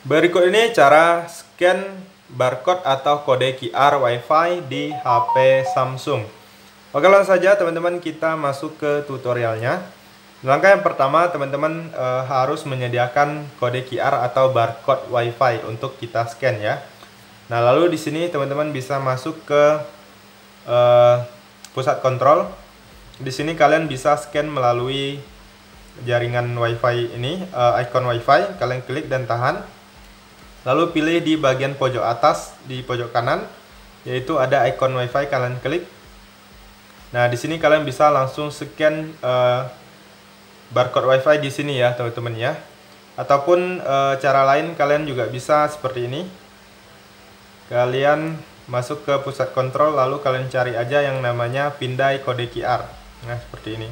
Berikut ini cara scan barcode atau kode QR WiFi di HP Samsung. Oke langsung saja teman-teman kita masuk ke tutorialnya. Langkah yang pertama teman-teman e, harus menyediakan kode QR atau barcode WiFi untuk kita scan ya. Nah lalu di sini teman-teman bisa masuk ke e, pusat kontrol. Di sini kalian bisa scan melalui jaringan WiFi ini, e, icon WiFi. Kalian klik dan tahan Lalu pilih di bagian pojok atas di pojok kanan yaitu ada icon WiFi kalian klik. Nah, di sini kalian bisa langsung scan uh, barcode WiFi di sini ya, teman-teman ya. Ataupun uh, cara lain kalian juga bisa seperti ini. Kalian masuk ke pusat kontrol lalu kalian cari aja yang namanya pindai kode QR. Nah, seperti ini.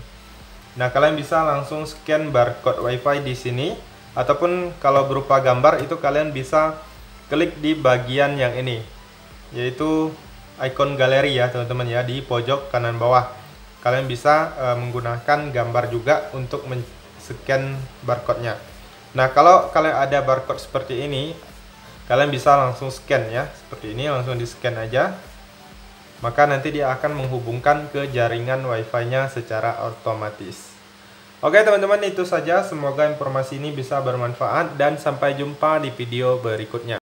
Nah, kalian bisa langsung scan barcode WiFi di sini ataupun kalau berupa gambar itu kalian bisa klik di bagian yang ini yaitu icon galeri ya teman-teman ya di pojok kanan bawah. Kalian bisa e, menggunakan gambar juga untuk men-scan barcode-nya. Nah kalau kalian ada barcode seperti ini kalian bisa langsung scan ya seperti ini langsung di scan aja. Maka nanti dia akan menghubungkan ke jaringan wifi nya secara otomatis Oke teman-teman itu saja semoga informasi ini bisa bermanfaat dan sampai jumpa di video berikutnya.